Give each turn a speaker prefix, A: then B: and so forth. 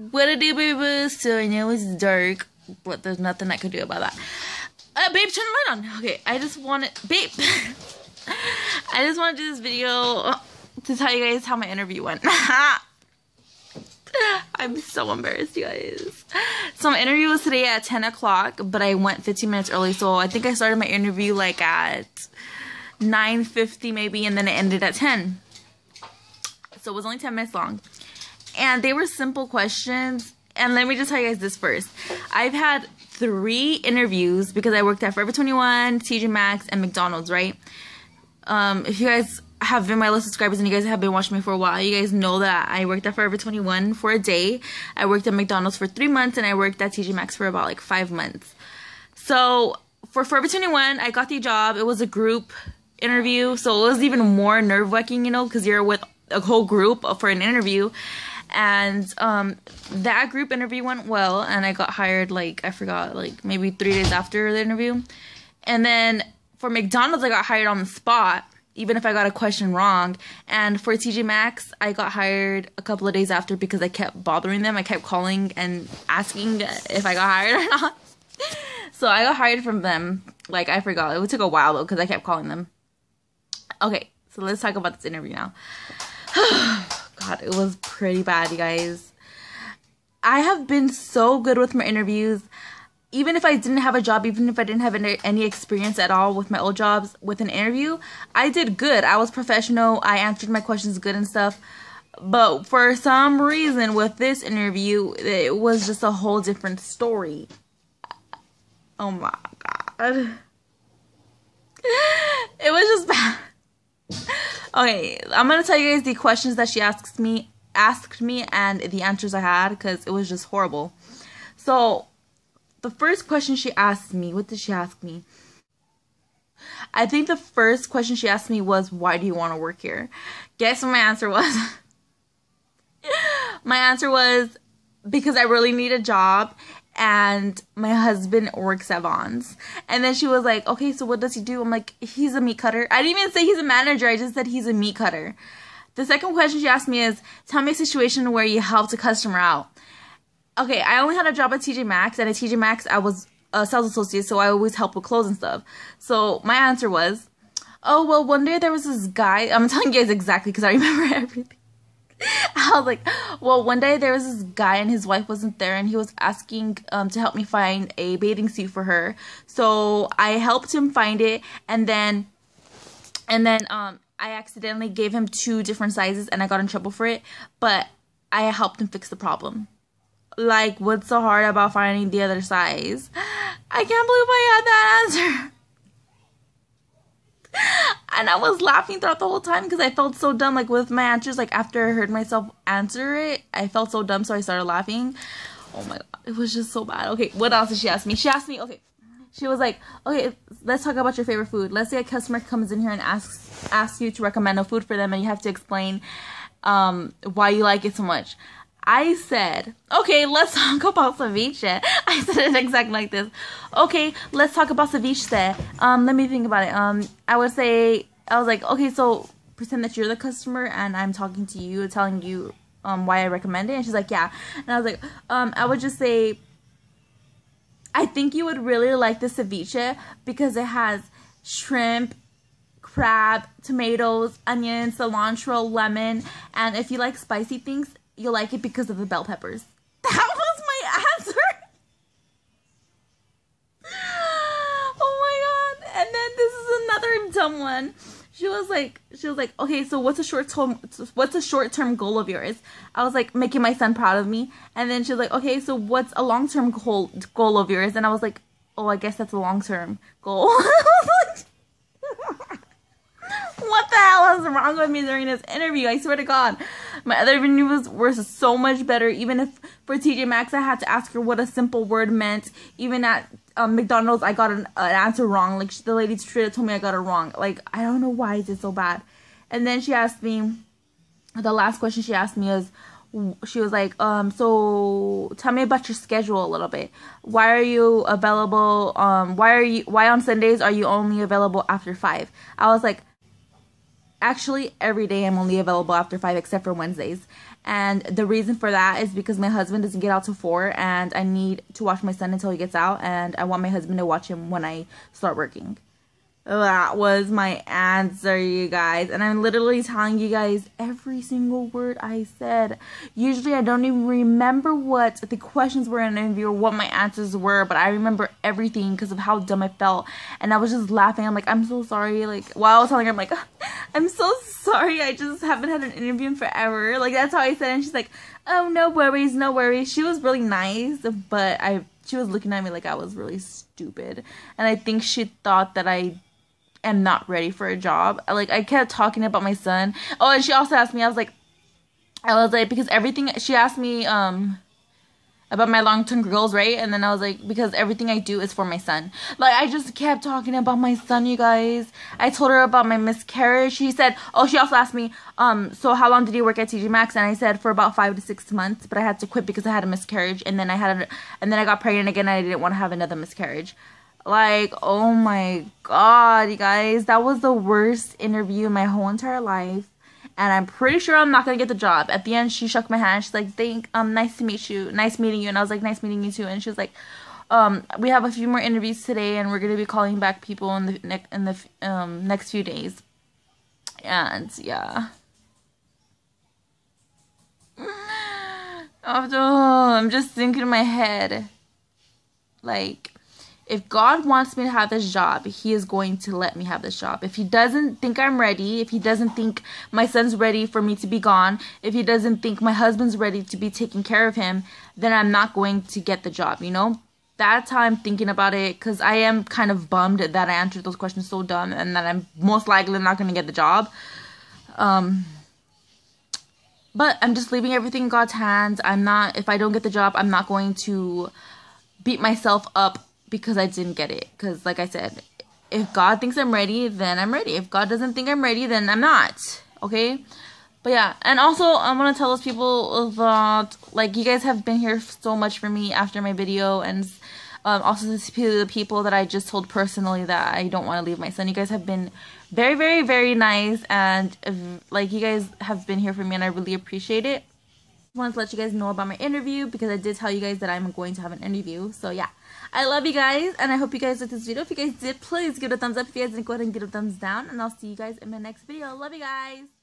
A: What a do, baby? So I know it's dark, but there's nothing I could do about that. Uh, babe, turn the light on. Okay, I just wanted, babe. I just want to do this video to tell you guys how my interview went. I'm so embarrassed, you guys. So my interview was today at 10 o'clock, but I went 15 minutes early. So I think I started my interview like at 9.50 maybe, and then it ended at 10. So it was only 10 minutes long. And they were simple questions. And let me just tell you guys this first. I've had three interviews because I worked at Forever 21, TJ Maxx, and McDonald's, right? Um, if you guys have been my list subscribers and you guys have been watching me for a while, you guys know that I worked at Forever 21 for a day. I worked at McDonald's for three months and I worked at TJ Maxx for about like five months. So for Forever 21, I got the job. It was a group interview, so it was even more nerve wracking, you know, because you're with a whole group for an interview. And um, that group interview went well, and I got hired like I forgot, like maybe three days after the interview. And then for McDonald's, I got hired on the spot even if I got a question wrong. And for TJ Maxx, I got hired a couple of days after because I kept bothering them. I kept calling and asking if I got hired or not. so I got hired from them. Like, I forgot. It took a while though because I kept calling them. Okay, so let's talk about this interview now. God, it was pretty bad, you guys. I have been so good with my interviews even if I didn't have a job, even if I didn't have any experience at all with my old jobs with an interview, I did good. I was professional. I answered my questions good and stuff. But for some reason with this interview, it was just a whole different story. Oh my god. It was just bad. Okay, I'm gonna tell you guys the questions that she asked me asked me and the answers I had because it was just horrible. So the first question she asked me, what did she ask me? I think the first question she asked me was, why do you want to work here? Guess what my answer was? my answer was, because I really need a job and my husband works at Vons. And then she was like, okay, so what does he do? I'm like, he's a meat cutter. I didn't even say he's a manager. I just said he's a meat cutter. The second question she asked me is, tell me a situation where you helped a customer out okay, I only had a job at TJ Maxx, and at TJ Maxx, I was a sales associate, so I always help with clothes and stuff. So my answer was, oh, well, one day there was this guy, I'm telling you guys exactly because I remember everything. I was like, well, one day there was this guy and his wife wasn't there, and he was asking um, to help me find a bathing suit for her. So I helped him find it, and then, and then um, I accidentally gave him two different sizes, and I got in trouble for it. But I helped him fix the problem like what's so hard about finding the other size? I can't believe I had that answer. And I was laughing throughout the whole time because I felt so dumb. Like with my answers, like after I heard myself answer it, I felt so dumb, so I started laughing. Oh my god, it was just so bad. Okay, what else did she ask me? She asked me, okay, she was like, okay, let's talk about your favorite food. Let's say a customer comes in here and asks asks you to recommend a food for them, and you have to explain um, why you like it so much. I said, okay, let's talk about ceviche. I said it exactly like this. Okay, let's talk about ceviche. Um, let me think about it. Um, I would say, I was like, okay, so pretend that you're the customer and I'm talking to you, telling you um why I recommend it. And she's like, yeah. And I was like, um, I would just say, I think you would really like the ceviche because it has shrimp, crab, tomatoes, onions, cilantro, lemon, and if you like spicy things, you'll like it because of the bell peppers. That was my answer. oh my god. And then this is another dumb one. She was like she was like, "Okay, so what's a short term what's a short-term goal of yours?" I was like, "Making my son proud of me." And then she was like, "Okay, so what's a long-term goal goal of yours?" And I was like, "Oh, I guess that's a long-term goal." what the hell is wrong with me during this interview? I swear to God. My other interviews were so much better. Even if for TJ Maxx, I had to ask her what a simple word meant. Even at um, McDonald's, I got an, an, answer wrong. Like, the lady straight up told me I got it wrong. Like, I don't know why is it so bad. And then she asked me, the last question she asked me is, she was like, um, so tell me about your schedule a little bit. Why are you available? Um, why are you, why on Sundays are you only available after five? I was like, actually every day I'm only available after 5 except for Wednesdays. And the reason for that is because my husband doesn't get out till 4 and I need to watch my son until he gets out and I want my husband to watch him when I start working. That was my answer, you guys. And I'm literally telling you guys every single word I said. Usually, I don't even remember what the questions were in an interview or what my answers were, but I remember everything because of how dumb I felt. And I was just laughing. I'm like, I'm so sorry. Like, while I was telling her, I'm like, I'm so sorry. I just haven't had an interview in forever. Like, that's how I said. It. And she's like, oh, no worries, no worries. She was really nice, but I. She was looking at me like I was really stupid. And I think she thought that I am not ready for a job. Like I kept talking about my son. Oh, and she also asked me. I was like, I was like because everything she asked me um about my long term goals, right? And then I was like, because everything I do is for my son. Like I just kept talking about my son, you guys. I told her about my miscarriage. She said, oh, she also asked me, um, so how long did you work at TJ Maxx? And I said for about five to six months, but I had to quit because I had a miscarriage, and then I had, a, and then I got pregnant again. and I didn't want to have another miscarriage. Like, oh my god, you guys, that was the worst interview in my whole entire life. And I'm pretty sure I'm not gonna get the job. At the end, she shook my hand. She's like, "Thank, um, nice to meet you. Nice meeting you." And I was like, "Nice meeting you too." And she was like, "Um, we have a few more interviews today, and we're gonna be calling back people in the ne- in the um next few days." And yeah. After I'm just thinking in my head, like if God wants me to have this job, He is going to let me have this job. If He doesn't think I'm ready, if He doesn't think my son's ready for me to be gone, if He doesn't think my husband's ready to be taking care of him, then I'm not going to get the job, you know? That's how I'm thinking about it because I am kind of bummed that I answered those questions so dumb and that I'm most likely not going to get the job. Um, but I'm just leaving everything in God's hands. I'm not, if I don't get the job, I'm not going to beat myself up because I didn't get it. Because, like I said, if God thinks I'm ready, then I'm ready. If God doesn't think I'm ready, then I'm not. Okay? But yeah, and also I want to tell those people that like you guys have been here so much for me after my video, and um, also the people that I just told personally that I don't want to leave my son. You guys have been very, very, very nice, and like you guys have been here for me, and I really appreciate it. Wanted to let you guys know about my interview because I did tell you guys that I'm going to have an interview. So yeah. I love you guys, and I hope you guys liked this video. If you guys did, please give it a thumbs up. If you guys didn't, go ahead and give it a thumbs down, and I'll see you guys in my next video. Love you guys.